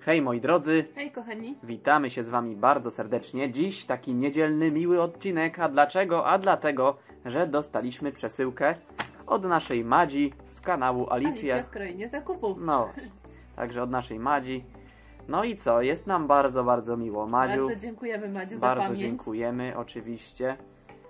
Hej moi drodzy, Hej kochani. witamy się z wami bardzo serdecznie. Dziś taki niedzielny, miły odcinek. A dlaczego? A dlatego, że dostaliśmy przesyłkę od naszej Madzi z kanału Alicja Alicja. w krainie zakupów. No, także od naszej Madzi. No i co, jest nam bardzo, bardzo miło. Madziu, Bardzo dziękujemy Madziu za bardzo pamięć. dziękujemy, oczywiście.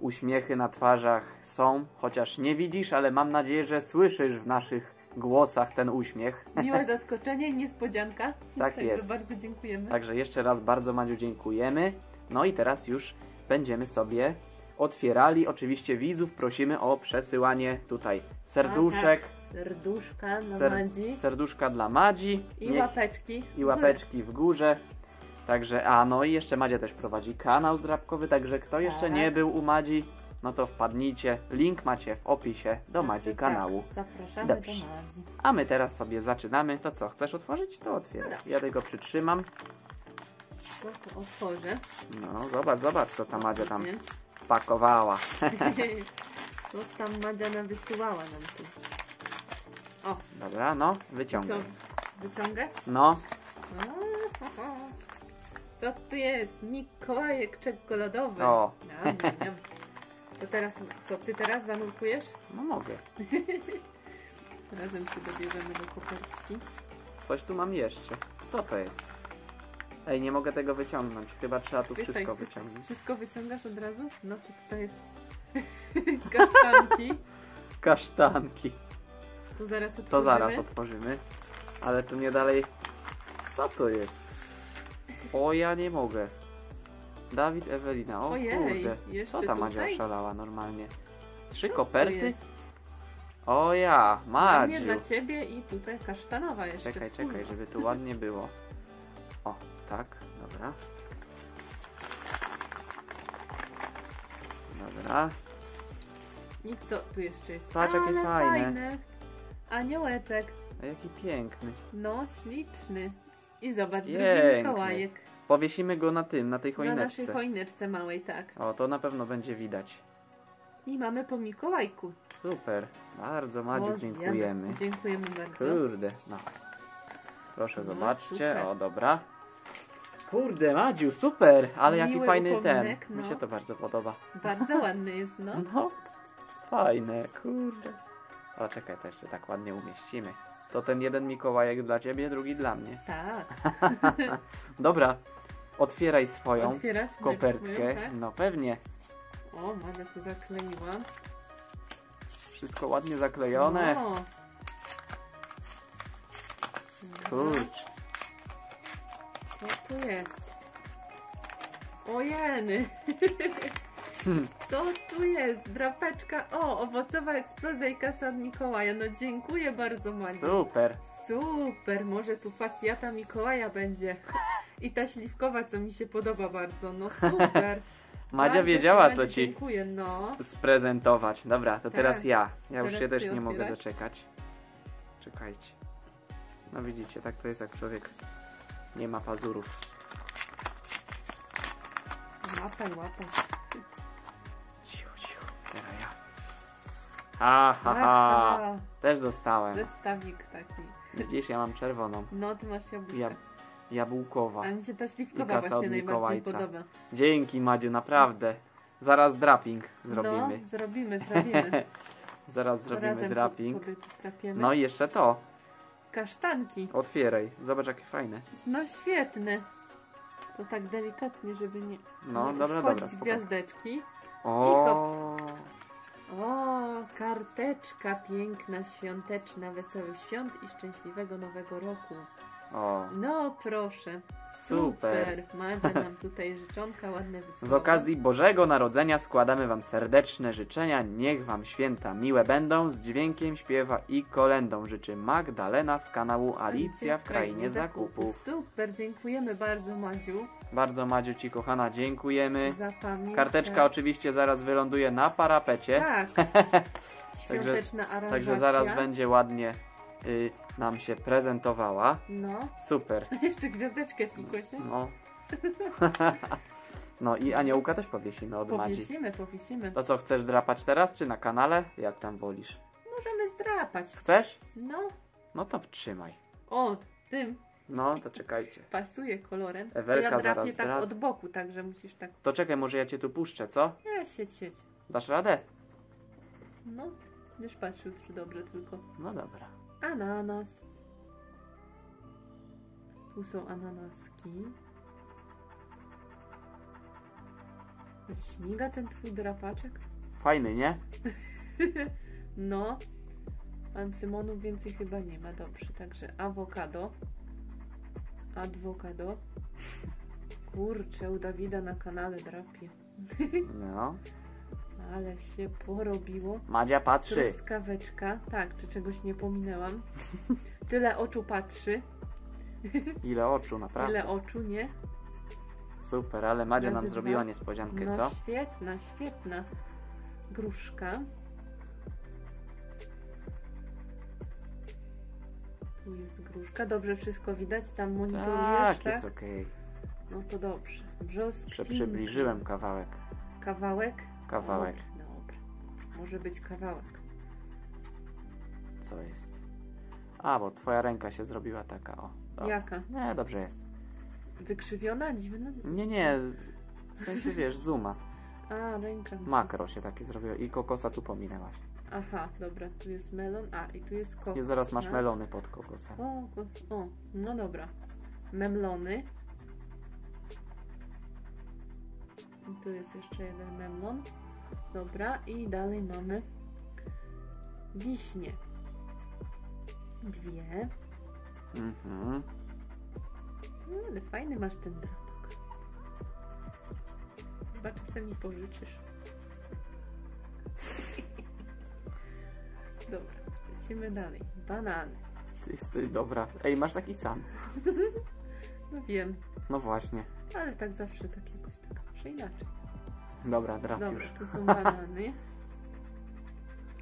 Uśmiechy na twarzach są, chociaż nie widzisz, ale mam nadzieję, że słyszysz w naszych głosach ten uśmiech. Miłe zaskoczenie i niespodzianka. Tak Także jest. bardzo dziękujemy. Także jeszcze raz bardzo Madziu dziękujemy. No i teraz już będziemy sobie otwierali. Oczywiście widzów prosimy o przesyłanie tutaj serduszek, A, tak, serduszka dla ser, Madzi. serduszka dla Madzi I Niech- łapeczki. i łapeczki w górze. Także, a no i jeszcze Madzia też prowadzi kanał zdrabkowy, także kto jeszcze Tak. nie był u Madzi, no to wpadnijcie. Link macie w opisie do Madzi Tak, kanału. Zapraszamy Dobrze. do Madzi. A my teraz sobie zaczynamy. To co, chcesz otworzyć? To otwieraj. No. Ja tego przytrzymam. No to otworzę. No, zobacz, zobacz, co ta Madzia tam pakowała. Co tam Madzia nam wysyłała nam tu. O, Dobra, no, co? wyciągaj. Wyciągać? No, A. Co tu jest? Mikołajek czekoladowy. O. Niam, niam. To teraz, co ty teraz zanurkujesz? no mogę. Razem się dobierzemy do kopertki. Coś tu mam jeszcze. Co to jest? Ej, nie mogę tego wyciągnąć. Chyba trzeba tu Chwytaj. wszystko wyciągnąć. Wszystko wyciągasz od razu? No to tutaj jest kasztanki. Kasztanki. To zaraz otworzymy. To zaraz otworzymy. Ale tu nie dalej. Co to jest? O, ja nie mogę. Dawid Ewelina. O Ojej, kurde. Co ta Madzia tutaj? szalała normalnie? Trzy To koperty? jest O ja, ładnie Madziu. dla ciebie i tutaj kasztanowa jeszcze Czekaj, wspólna. czekaj, żeby tu ładnie było. O, tak, dobra. Dobra. I co tu jeszcze jest? Patrz, jakie Ale fajne. Aniołeczek. A jaki piękny. No, śliczny. I zobacz, drugi Piękny. Mikołajek. Powiesimy go na tym, na tej Na naszej choineczce. choineczce małej, tak. O, to na pewno będzie widać. I mamy po Mikołajku. Super. Bardzo Madziu O, dziękujemy. zjemy. Dziękujemy bardzo. Kurde, no. Proszę, No, zobaczcie. super. O, dobra. Kurde, Madziu, super! Ale jaki Miły fajny ten. upominek, Mi no. się to bardzo podoba. Bardzo ładny jest, no. No, fajne, kurde. O, czekaj, to jeszcze tak ładnie umieścimy. To ten jeden Mikołajek dla ciebie, drugi dla mnie. Tak. Dobra, otwieraj swoją Otwierać kopertkę. No pewnie, O, Madzia tu zakleiła. wszystko ładnie zaklejone. O. Kurcz, Co tu jest? Ojeny! Co tu jest? Drapeczka. O, owocowa eksplozyjka od Mikołaja. No dziękuję bardzo, Madziu. super. Super, może tu facjata Mikołaja będzie. I ta śliwkowa, co mi się podoba bardzo. No super. Madzia Bardzo wiedziała, Madziu, co ci Dziękuję, no. sprezentować. Dobra, to Tak. teraz ja. Ja już Teraz się też nie mogę doczekać. Czekajcie. No widzicie, tak to jest jak człowiek nie ma pazurów. Łapaj, łapaj. Ha, ha, ha. Aha, Też dostałem. Zestawik taki. Widzisz, ja mam czerwoną. No, ty masz jabłuszka. Ja, jabłkowa. A mi się ta śliwkowa właśnie najbardziej podoba. Dzięki Madziu, naprawdę. Zaraz draping zrobimy. No, zrobimy, zrobimy. Zaraz zrobimy Razem draping. No i jeszcze to. Kasztanki. Otwieraj. Zobacz jakie fajne. No świetne. To tak delikatnie, żeby nie, No nie dobra, dobra. Gwiazdeczki. O, karteczka piękna, świąteczna, wesołych świąt i szczęśliwego nowego roku. o. No proszę. Super. Super. Madzia nam tutaj życzonka ładne wysłała. Z okazji Bożego Narodzenia składamy Wam serdeczne życzenia. Niech Wam święta miłe będą. Z dźwiękiem śpiewa i kolendą życzy Magdalena z kanału Alicja w Krainie Zakupów. Super, dziękujemy bardzo Madziu Bardzo Madziu Ci kochana dziękujemy. za pamięć. Karteczka oczywiście zaraz wyląduje na parapecie. Tak. Świąteczna aranżacja. Także zaraz będzie ładnie y, nam się prezentowała. No, Super. jeszcze gwiazdeczkę pikłeś, nie? No. no i aniołka też powiesimy od Madzi. Powiesimy, powiesimy. To co, chcesz drapać teraz, czy na kanale? Jak tam wolisz? Możemy zdrapać. Chcesz? No. No to trzymaj. O, tym. No, to czekajcie. Pasuje kolorem. Ewelka ja drapię zaraz tak drap- od boku, także musisz tak... To czekaj, może ja cię tu puszczę, co? Nie, sieć, sieć. Dasz radę? No, będziesz patrzył, czy dobrze tylko. No dobra. Ananas. Tu są ananaski. Śmiga ten twój drapaczek? Fajny, nie? No. Ancymonów więcej chyba nie ma. Dobrze, także awokado. Adwokado. Kurczę, u Dawida na kanale drapie. No. Ale się porobiło. Madzia patrzy. Truskaweczka. Tak, czy czegoś nie pominęłam? Tyle oczu patrzy. Ile oczu, naprawdę. Ile oczu, nie? Super, ale Madzia nam Razy zrobiła niespodziankę, No co? świetna, świetna. Gruszka. Tu jest gruszka. Dobrze wszystko widać? Tam monitorujesz, Tak, tak? jest okej. No to dobrze. Brzosk. Prze- Przybliżyłem kawałek. Kawałek? Kawałek. Dobra, dobra. Może być kawałek. Co jest? A, bo twoja ręka się zrobiła taka, o. Jaka? Nie, dobrze jest. Wykrzywiona? Dziwna? Nie, nie. W sensie, wiesz, zooma. A, ręka. Makro się takie zrobiło i kokosa tu pominęłaś. Aha, dobra. Tu jest melon. A, i tu jest kokos. I zaraz masz tak? melony pod kokosem. O, ko- o, no dobra. Memlony. Tu jest jeszcze jeden memlon. Dobra, i dalej mamy wiśnie. Dwie. Mhm. No, ale fajny masz ten drapak. Chyba czasem mi pożyczysz. Dobra, lecimy dalej. Banany. Ty jesteś dobra. Ej, masz taki sam. No wiem, No właśnie. ale tak zawsze tak jakoś tak zawsze inaczej. Dobra, drap Dobra, już. tu są banany.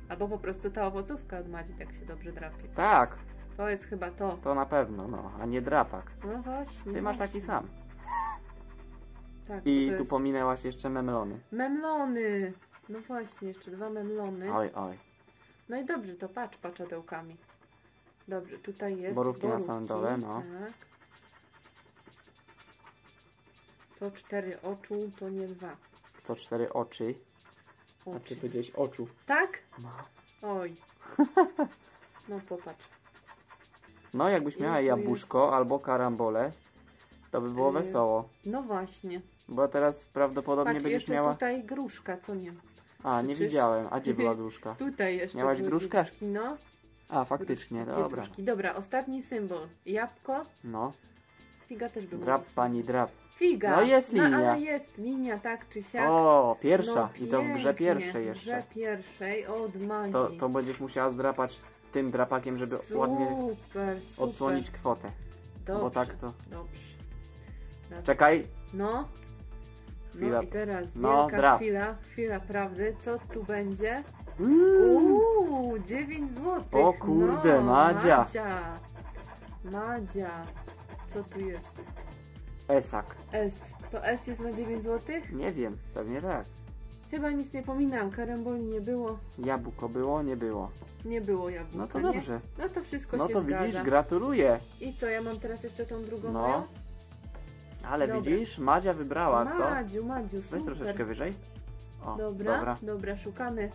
Albo po prostu ta owocówka od Madzi tak się dobrze drapie. Tak, To jest chyba to. to na pewno, no, a nie drapak. No właśnie. Ty masz właśnie. taki sam. Tak, bo I to tu jest... pominęłaś jeszcze memlony. Memlony! No właśnie, jeszcze dwa memlony. Oj, oj. No i dobrze, to patrz paczadełkami. Dobrze, tutaj jest Borówki na samym dole, no. Tak. Co cztery oczu, to nie dwa. Co cztery oczy. A Oczy. ty powiedziałeś oczu. Tak? No. Oj. No popatrz. No, jakbyś miała jabłuszko albo karambole, to by było Yy, wesoło. No właśnie. Bo teraz prawdopodobnie Patrz, będziesz jeszcze miała... tutaj gruszka, co nie? A, nie krzyczysz? widziałem. A gdzie była gruszka? Tutaj jeszcze Miałaś były gruszkę? Gruszki, no. A, faktycznie, Gruszki, dobra. pietruszki. Dobra, ostatni symbol. Jabłko. No, Figa też by drap pani drap. Figa. No jest No, linia. ale jest linia, tak czy siak. O, pierwsza. No, I to w grze pierwszej W jeszcze. grze pierwszej od Madzi. To, to będziesz musiała zdrapać tym drapakiem, żeby ładnie Super, super. odsłonić kwotę. Dobrze, Bo tak to... Dobrze. Dobra. Czekaj. No. Chwila. No i teraz No, wielka drap. chwila, chwila prawdy. Co tu będzie? Uuu, 9 zł. O kurde, no, Madzia. Madzia. Madzia. Co tu jest? Esak. S. To S jest na 9 zł? Nie wiem, pewnie tak. Chyba nic nie pominam. Karamboli nie było. Jabłko było, nie było. Nie było jabłka, No to nie? dobrze. No to wszystko No się to zgadza. widzisz, gratuluję. I co, ja mam teraz jeszcze tą drugą No. moją? Ale Dobra. widzisz, Madzia wybrała, co? Madziu, Madziu, Weź super. troszeczkę wyżej. O, Dobra, dobra. dobra, szukamy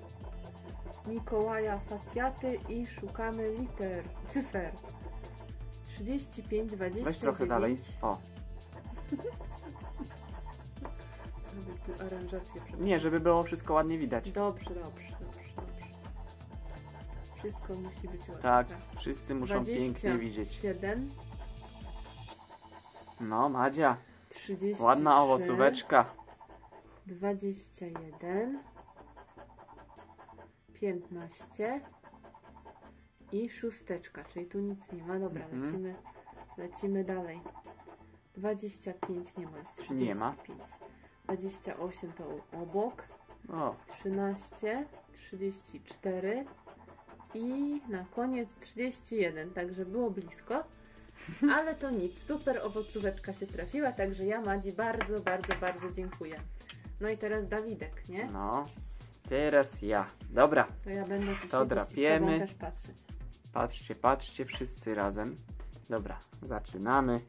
Mikołaja Facjaty i szukamy liter, cyfer. 35, 29. Weź trochę dalej. O, Robię tu aranżację. przed- nie, żeby było wszystko ładnie widać. Dobrze, dobrze, dobrze, dobrze. Wszystko musi być ładne. Tak, wszyscy muszą pięknie widzieć. 7, No, Madzia, 33, ładna owocóweczka. 21, 15 i szósteczka, czyli tu nic nie ma. Dobra, Mhm. lecimy, lecimy dalej. 25 nie ma, jest 35. Nie ma. 28 to obok, O, 13, 34 i na koniec 31, także było blisko. Ale to nic, super owocóweczka się trafiła, także ja Madzi bardzo, bardzo, bardzo dziękuję. No i teraz Dawidek, nie? no. Teraz ja. Dobra, To ja będę tu To drapiemy. też patrzeć. patrzcie, patrzcie wszyscy razem. Dobra, zaczynamy.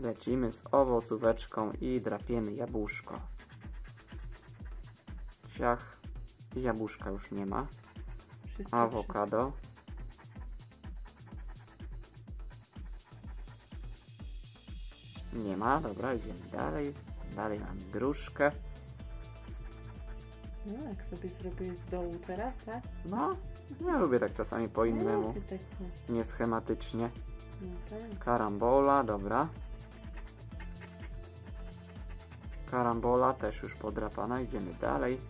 Lecimy z owocóweczką i drapiemy jabłuszko. Ciach. Jabłuszka już nie ma. Wszystkie Awokado. Nie ma, dobra, idziemy dalej. Dalej mamy gruszkę. No, jak sobie zrobię z dołu teraz, tak? No, ja lubię tak czasami po innemu, No, no, nieschematycznie. no tak. Karambola, dobra. Karambola też już podrapana, idziemy dalej.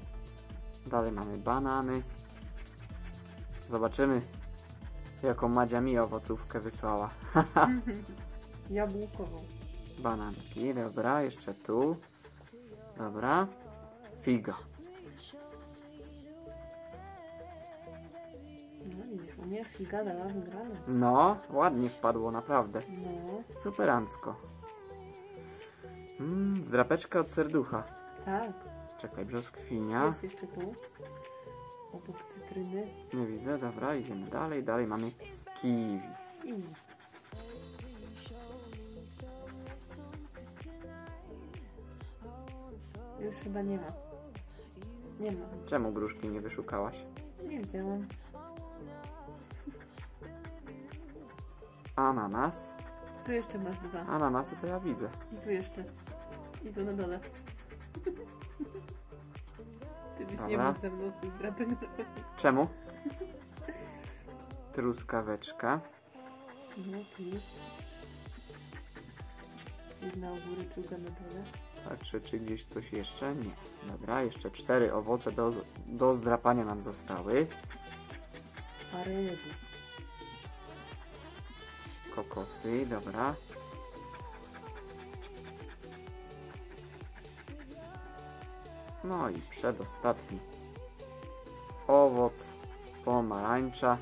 Dalej mamy banany. Zobaczymy, jaką Madzia mi owocówkę wysłała. Jabłkową. Bananki, dobra, jeszcze tu. Dobra. Figa. No widzisz, u mnie figa dała wygraną. No, ładnie wpadło, naprawdę. No, Superancko. Mm, zdrapeczka od serducha. tak. Czekaj, brzoskwinia. Jest jeszcze tu. Obok cytryny. Nie widzę, dobra, idziemy dalej. Dalej mamy kiwi. Kiwi. Już chyba nie ma. Nie ma. Czemu gruszki nie wyszukałaś? Nie widziałam. Ananas. Tu jeszcze masz dwa. Ananasy to ja widzę. I tu jeszcze. Tu na dole. Ty byś nie Dobra. mógł ze mną z drapek. Czemu? Truskaweczka. No. Jedna u góry, druga na dole. Patrzę, czy gdzieś coś jeszcze? Nie. Dobra, jeszcze cztery owoce do, do zdrapania nam zostały. Paryżus. Kokosy, dobra. No i przedostatni owoc pomarańcza.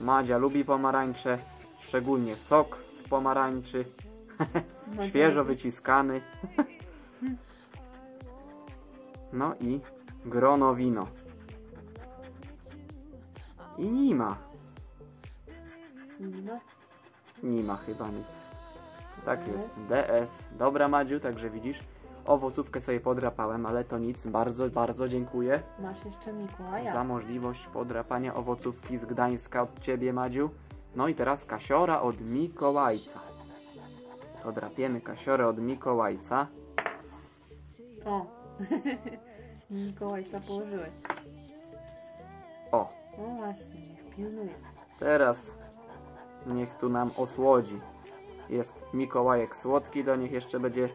Madzia lubi pomarańcze, szczególnie sok z pomarańczy, świeżo wyciskany. No i grono wino. I nie ma. Nie ma chyba nic. Tak jest, DS. Dobra Madziu, także widzisz, owocówkę sobie podrapałem, ale to nic, bardzo, bardzo dziękuję masz jeszcze Mikołaja. za możliwość podrapania owocówki z Gdańska od Ciebie Madziu. No i teraz kasiora od Mikołajca. To drapiemy kasiorę od Mikołajca. O! Mikołajca położyłeś. O, No właśnie, niech pilnuje. teraz niech tu nam osłodzi. Jest Mikołajek słodki, do nich jeszcze będzie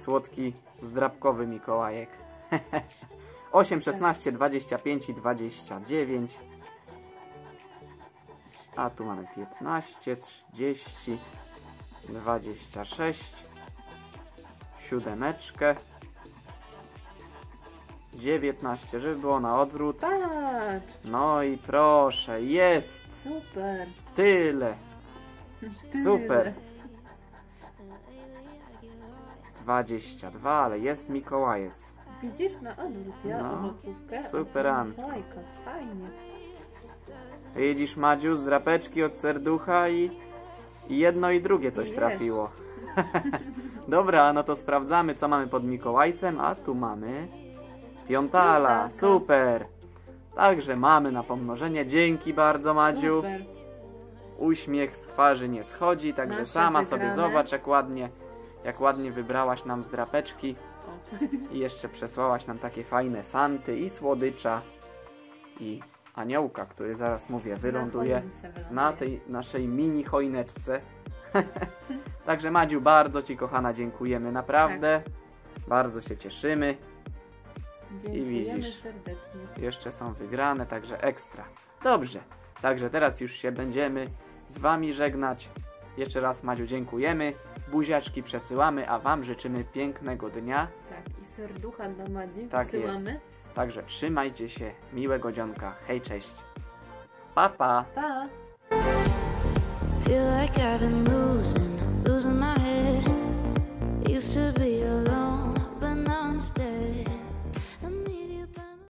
słodki zdrabkowy Mikołajek. 8, 16, 25 i 29. A tu mamy 15, 30, 26, siódemeczkę, 19, żeby było na odwrót. Patrz! No i proszę, jest Super! tyle. Tyle. Super. 22, ale jest Mikołajec. Widzisz na odwrót, ja No, owocówkę. superancko. Mikołajka. Fajnie. Widzisz, Madziu, z drapeczki od serducha i, i jedno i drugie coś Jest. trafiło. Dobra, no to sprawdzamy, co mamy pod Mikołajcem, a tu mamy piątala. Piątalka. Super. Także mamy na pomnożenie. Dzięki bardzo, Madziu. Super. Uśmiech z twarzy nie schodzi, także Nasze sama sobie wygrane. zobacz, jak ładnie, jak ładnie wybrałaś nam z drapeczki. I jeszcze przesłałaś nam takie fajne fanty i słodycza i aniołka, który zaraz mówię, wyląduje Na tej naszej mini choineczce. Także Madziu, bardzo Ci kochana dziękujemy, naprawdę. Bardzo się cieszymy. Dziękujemy widzisz. serdecznie. Jeszcze są wygrane, także ekstra. Dobrze, także teraz już się będziemy z Wami żegnać. Jeszcze raz Madziu dziękujemy. Buziaczki przesyłamy, a Wam życzymy pięknego dnia. Tak, i serducha dla Madzi Tak wysyłamy. Także trzymajcie się, miłego dzionka. Hej, cześć. Pa, pa. Pa! Feel like I've been losing, losing my head.